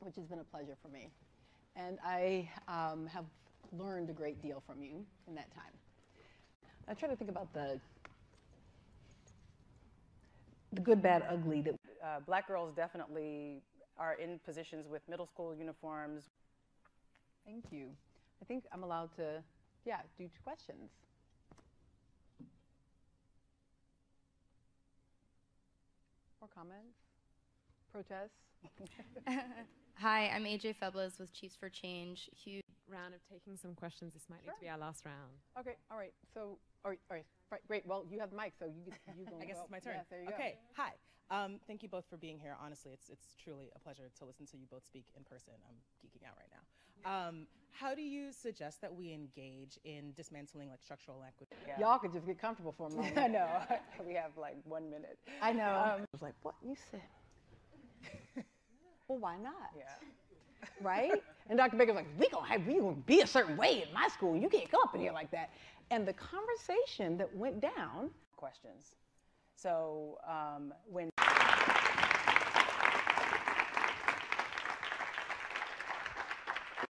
which has been a pleasure for me. And I um, have learned a great deal from you in that time. I try to think about the, the good, bad, ugly that Uh, black girls definitely are in positions with middle school uniforms. Thank you. I think I'm allowed to, yeah, do two questions. More comments? Protests? Hi, I'm AJ Febles with Chiefs for Change. Huge. round of taking some questions. This might Sure. need to be our last round. Okay, all right. So, all right, all right, right, great. Well, you have the mic, so you get, you go. I guess go. it's my turn. Yes, there you okay. Hi. Um, thank you both for being here. Honestly, it's it's truly a pleasure to listen to you both speak in person. I'm geeking out right now. Um, how do you suggest that we engage in dismantling like structural equity? go. Y'all could just get comfortable for a moment. I know. we have like one minute. I know. Um, I was like, what you said? Well, why not? Yeah. right? And Dr. Baker's like, we gonna have, we gonna be a certain way in my school. You can't come up in here like that. And the conversation that went down Questions. So um, when